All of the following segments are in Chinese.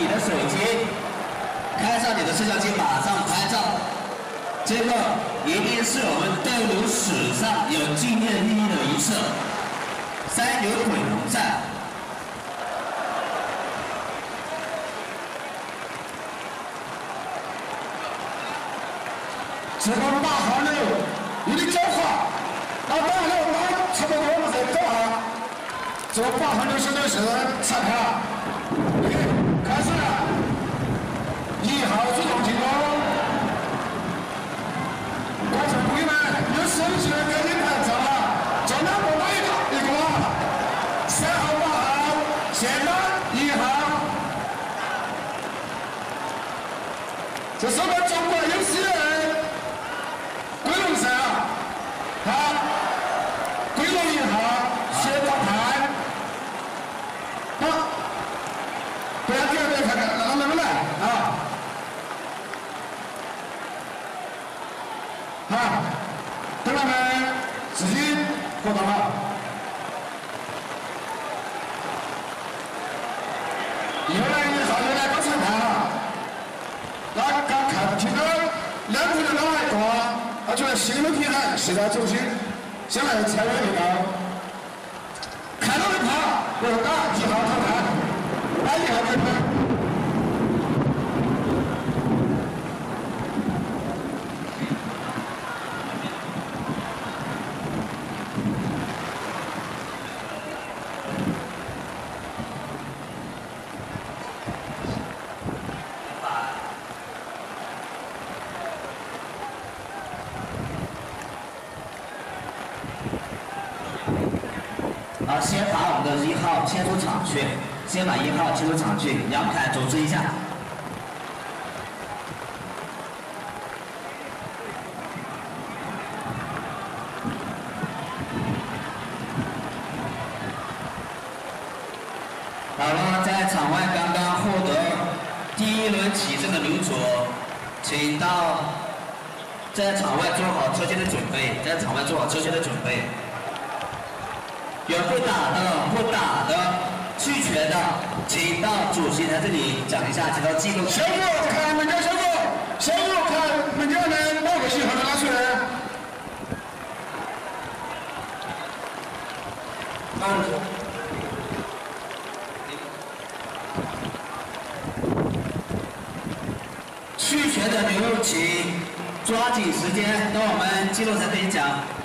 你的手机，开上你的摄像机，马上拍照。这个一定是我们斗牛史上有纪念意义的一次三牛滚龙战。这个八号牛有点狡猾，那八号牛那差不多我们再找下，这八号牛现在是彩票，开始，一号主动进攻。手机给你拍照了，就那么哪一个？一个，三号、八号，现在一号，这是我们中国有史以来归龙赛啊！好，归龙一号，谢大派，好，不要点点看看，让他们来啊！好。同志们，自己活动好。又来一号，又来刚才看。那刚看听到两个人老来过，他觉得心里面平衡，现在重心先来参与一道。看到没跑，不要打，一号淘汰，打一号裁判。好，先把我们的一号牵出场去，先把一号牵出场去，杨凯组织一下。好了，在场外刚刚获得第一轮起胜的女主，请到在场外做好车前的准备，在场外做好车前的准备。有不打的，不打的，拒绝的，请到主席台这里讲一下，请到记录。小五，看门将小五，小五看门将们哪个喜欢的拿出来。拒绝的刘请抓紧时间到我们记录台这里讲。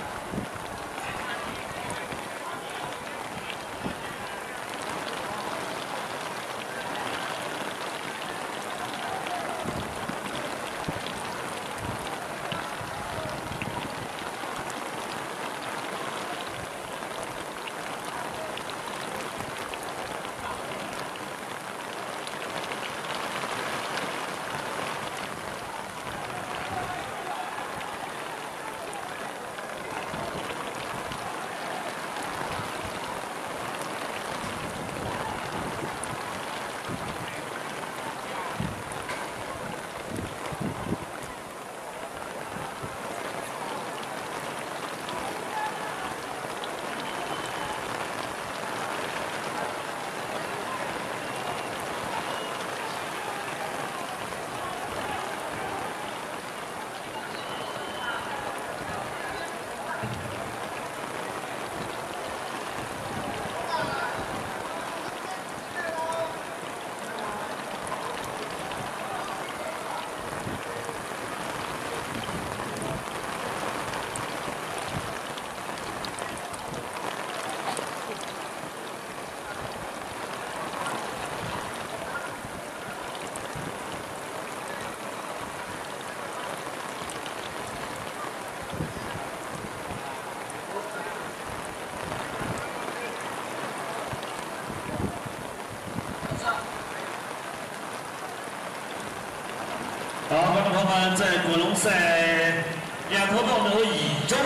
好，观众朋友们，在滚龙赛两头斗牛乙中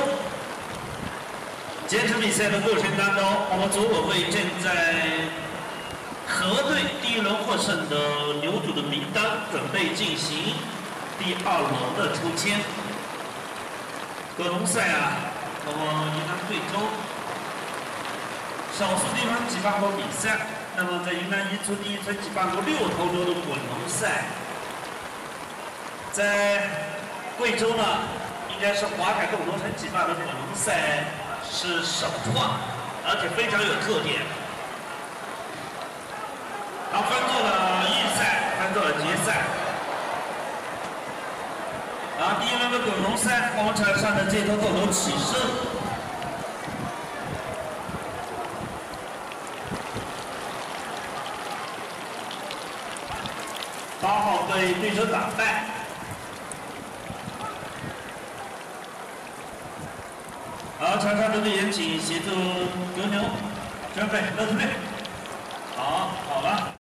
坚持比赛的过程当中，我们组委会正在核对第一轮获胜的牛主的名单，准备进行第二轮的抽签。滚龙赛啊，那么云南贵州少数地方举办过比赛，那么在云南彝族第一村举办过六头牛的滚龙赛，在贵州呢，应该是华凯洞农城举办的滚龙赛是首创，而且非常有特点。然后分做了预赛，分做了决赛。然后第一轮的滚龙赛，我们场上的这头斗牛起身。八号被对手打败，好，场上的队员请协助牛牛准备，热身队。